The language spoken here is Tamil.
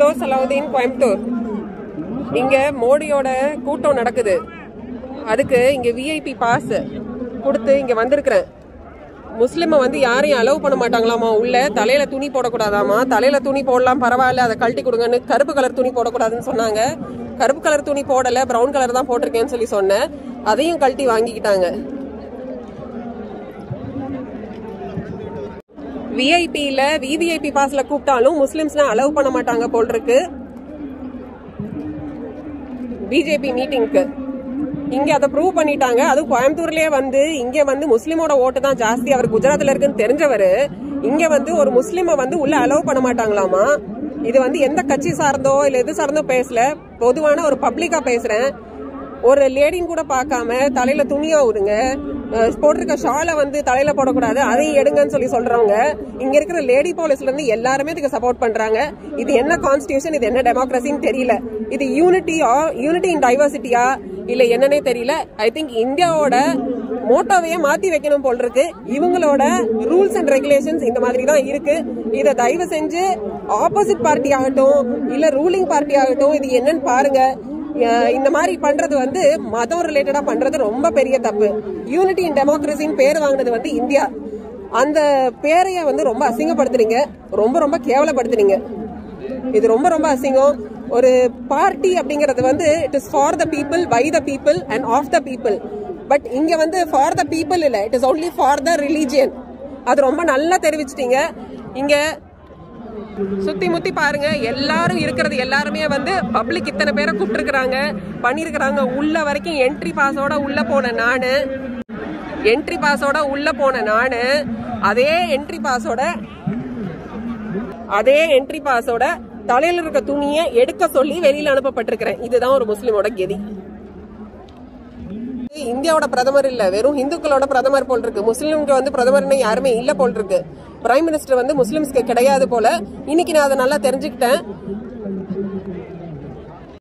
தோஸ் அலாவுதீன் கோயம்புத்தூர். இங்க மோடியோட கூட்டம் நடக்குது. அதுக்கு இங்க விஐபி பாஸ் கொடுத்து இங்க வந்திருக்கிறேன். முஸ்லீமை வந்து யாரையும் அலோவ் பண்ண மாட்டாங்களாமா? உள்ள தலையில துணி போடக்கூடாதாமா? தலையில துணி போடலாம் பரவாயில்ல அதை கழட்டி கொடுங்கன்னு கருப்பு கலர் துணி போடக்கூடாதுன்னு சொன்னாங்க. கருப்பு கலர் துணி போடல ப்ரௌன் கலர் தான் போட்டிருக்கேன்னு சொல்லி சொன்னேன். அதையும் கழட்டி வாங்கிக்கிட்டாங்க. விஐபியில் விவிஐபி பாஸில் கூப்பிட்டாலும் முஸ்லீம்ஸ்லாம் அலோவ் பண்ண மாட்டாங்க போல் இருக்கு பிஜேபி மீட்டிங்க்கு இங்கே அதை ப்ரூவ் பண்ணிட்டாங்க. அதுவும் கோயம்புத்தூர்லேயே வந்து இங்கே வந்து முஸ்லீமோட ஓட்டு தான் ஜாஸ்தி. அவர் குஜராத்தில் இருக்குன்னு தெரிஞ்சவர். இங்கே வந்து ஒரு முஸ்லீமை வந்து உள்ளே அலோவ் பண்ண மாட்டாங்களாமா? இது வந்து எந்த கட்சி சார்ந்தோ இல்லை எது சார்ந்தோ பேசல. பொதுவான ஒரு பப்ளிக்காக பேசுகிறேன் ஒரு லேடின்னு கூட பார்க்காம தலையில துணியா விடுங்க போட்டிருக்க ஷாலை வந்து தலையில போடக்கூடாது அதையும் எடுங்கன்னு சொல்லி சொல்றவங்க இங்க இருக்கிற லேடி போலீஸ்ல இருந்து எல்லாருமே இதுக்கு சப்போர்ட் பண்றாங்க. இது என்ன கான்ஸ்டியூஷன் இது என்ன டெமோக்ரஸின்னு தெரியல. இது யூனிட்டியா யூனிட்டி இன் டைவர்சிட்டியா இல்ல என்னன்னே தெரியல. ஐ திங்க் இந்தியாவோட மோட்டோவையே மாத்தி வைக்கணும் போல் இருக்கு. இவங்களோட ரூல்ஸ் அண்ட் ரெகுலேஷன்ஸ் இந்த மாதிரி தான் இருக்கு. இதை தயவு செஞ்சு ஆப்போசிட் பார்ட்டி ஆகட்டும் இல்ல ரூலிங் பார்ட்டி ஆகட்டும் இது என்னன்னு பாருங்க. இந்த மாதிரி பண்றது வந்து மதம் ரிலேட்டடா பண்றது ரொம்ப பெரிய தப்பு. யூனிட்டி இன் டெமோக்ரஸின்னு பேர் வாங்கினது வந்து இந்தியா. அந்த பேரைய வந்து ரொம்ப அசிங்கப்படுத்துறீங்க ரொம்ப ரொம்ப கேவலப்படுத்துறீங்க இது ரொம்ப ரொம்ப அசிங்கம். ஒரு பார்ட்டி அப்படிங்கறது வந்து it is for the people by the people and of the people but இங்க வந்து ஃபார் த பீப்புள் இல்ல. It is only for the religion அது ரொம்ப நல்லா தெரிவிச்சிட்டீங்க. இங்க சுத்தி முத்தி பாருங்க எல்லாரும் இருக்கிறது எல்லாருமே வந்து பப்ளிக் இத்தனை பேரை கூப்பிட்டுருக்காங்க பண்ணியிருக்கிறாங்க. உள்ள வரைக்கும் என்ட்ரி பாஸோட உள்ள போன நானு. என்ட்ரி பாஸோட உள்ள போன நானு. அதே என்ட்ரி பாஸோட அதே என்ட்ரி பாஸோட தலையில இருக்க துணியை எடுக்க சொல்லி வெளியில அனுப்பப்பட்டிருக்கிறேன். இதுதான் ஒரு முஸ்லிமோட கெதி. இந்தியாவோட பிரதமர் இல்ல. வெறும் இந்துக்களோட பிரதமர் போல் இருக்கு. முஸ்லிம்க்கு வந்து பிரதமர்னு யாருமே இல்ல போல் இருக்கு. பிரைம் மினிஸ்டர் வந்து முஸ்லிம்ஸ்க்கு கிடையாது போல. இன்னைக்கு நான் அதை நல்லா தெரிஞ்சுக்கிட்டேன்.